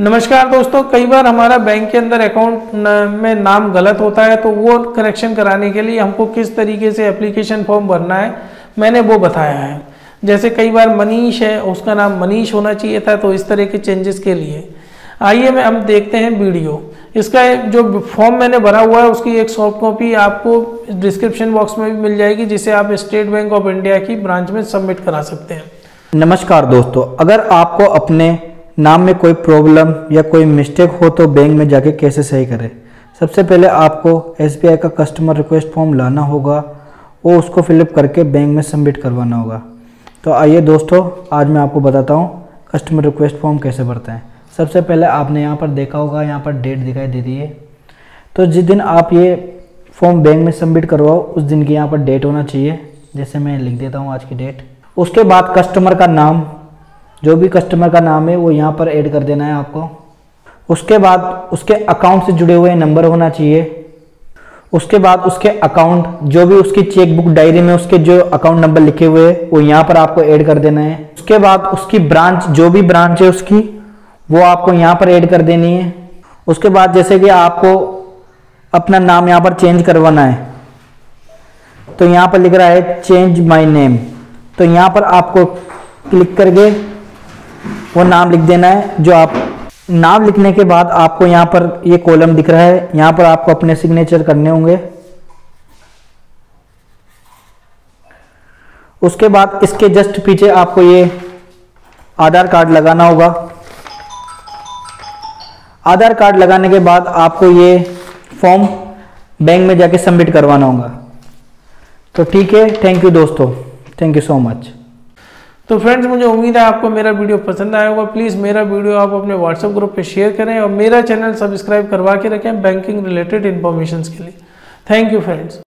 नमस्कार दोस्तों, कई बार हमारा बैंक के अंदर अकाउंट में नाम गलत होता है तो वो करेक्शन कराने के लिए हमको किस तरीके से एप्लीकेशन फॉर्म भरना है, मैंने वो बताया है। जैसे कई बार मनीष है, उसका नाम मनीष होना चाहिए था तो इस तरह के चेंजेस के लिए। आइए मैं, हम देखते हैं वीडियो। इसका जो फॉर्म मैंने भरा हुआ है, उसकी एक सॉफ्ट कॉपी आपको डिस्क्रिप्शन बॉक्स में भी मिल जाएगी, जिसे आप स्टेट बैंक ऑफ़ इंडिया की ब्रांच में सबमिट करा सकते हैं। नमस्कार दोस्तों, अगर आपको अपने नाम में कोई प्रॉब्लम या कोई मिस्टेक हो तो बैंक में जाके कैसे सही करें? सबसे पहले आपको एसबीआई का कस्टमर रिक्वेस्ट फॉर्म लाना होगा। वो उसको फिलअप करके बैंक में सबमिट करवाना होगा। तो आइए दोस्तों, आज मैं आपको बताता हूँ कस्टमर रिक्वेस्ट फॉर्म कैसे भरते हैं। सबसे पहले आपने यहाँ पर देखा होगा, यहाँ पर डेट दिखाई दे रही है। तो जिस दिन आप ये फॉर्म बैंक में सबमिट करवाओ, उस दिन की यहाँ पर डेट होना चाहिए। जैसे मैं लिख देता हूँ आज की डेट उसके बाद कस्टमर का नाम जो भी कस्टमर का नाम है, वो यहाँ पर ऐड कर देना है आपको। उसके बाद उसके अकाउंट से जुड़े हुए नंबर होना चाहिए। उसके बाद उसके अकाउंट जो भी उसकी चेकबुक डायरी में उसके जो अकाउंट नंबर लिखे हुए हैं, वो यहाँ पर आपको ऐड कर देना है। उसके बाद उसकी ब्रांच जो भी ब्रांच है उसकी, वो आपको यहाँ पर ऐड कर देनी है। उसके बाद जैसे कि आपको अपना नाम यहाँ पर चेंज करवाना है तो यहाँ पर लिख रहा है चेंज माई नेम तो यहाँ पर आपको क्लिक करके वो नाम लिख देना है, जो आप, नाम लिखने के बाद आपको यहाँ पर ये कॉलम दिख रहा है, यहाँ पर आपको अपने सिग्नेचर करने होंगे। उसके बाद इसके जस्ट पीछे आपको ये आधार कार्ड लगाना होगा। आधार कार्ड लगाने के बाद आपको ये फॉर्म बैंक में जाके सबमिट करवाना होगा। तो ठीक है थैंक यू दोस्तों थैंक यू सो मच तो फ्रेंड्स मुझे उम्मीद है आपको मेरा वीडियो पसंद आया होगा। प्लीज़ मेरा वीडियो आप अपने व्हाट्सएप ग्रुप पे शेयर करें और मेरा चैनल सब्सक्राइब करवा के रखें बैंकिंग रिलेटेड इन्फॉर्मेशन के लिए। Thank you friends